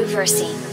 Blue